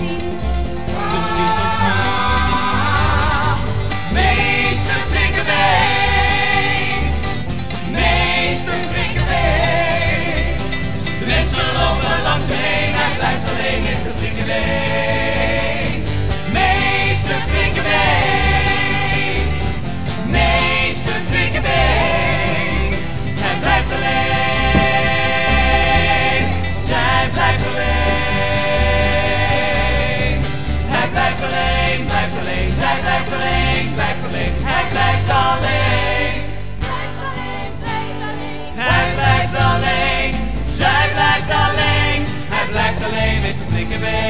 Dus die stond vraag. Meester Prikkebeen, meester De mensen Make it back.